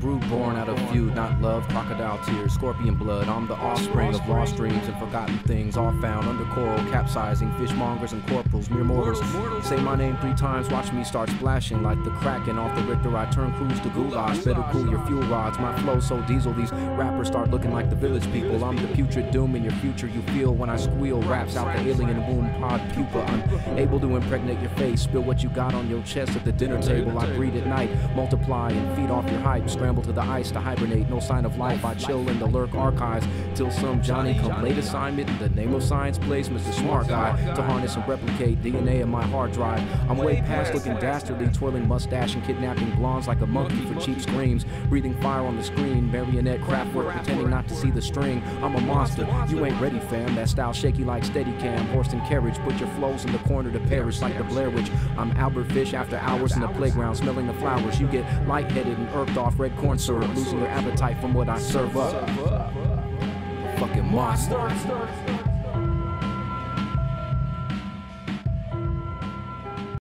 brood born out of feud, not love, crocodile tears, scorpion blood. I'm the offspring of lost dreams and forgotten things, all found under coral, capsizing, fishmongers and corporals, mere mortals. Say my name three times, watch me start splashing like the kraken off the Richter. I turn crews to goulash, better cool your fuel rods. My flow so diesel, these rappers start looking like the village people. I'm the putrid doom in your future you feel when I squeal raps out the alien womb pod pupa. I'm able to impregnate your face, spill what you got on your chest at the dinner table. I breed at night, multiply and feed off your hype. Scramble to the ice to hibernate, no sign of life. I chill in the lurk archives till some Johnny come late assignment in the name of science plays Mr. Smart Guy to harness and replicate DNA in my hard drive. I'm way past looking dastardly, twirling mustache and kidnapping blondes like a monkey for cheap screams. Breathing fire on the screen, marionette craftwork, pretending not to see the string. I'm a monster, you ain't ready, fam. That style shaky like Steadicam, horse and carriage. Put your flows in the corner to perish like the Blair Witch. I'm Albert Fish after hours in the playground, smelling the flowers. You get lightheaded and irked off red corn syrup, losing your appetite from what I serve up. Fucking monster.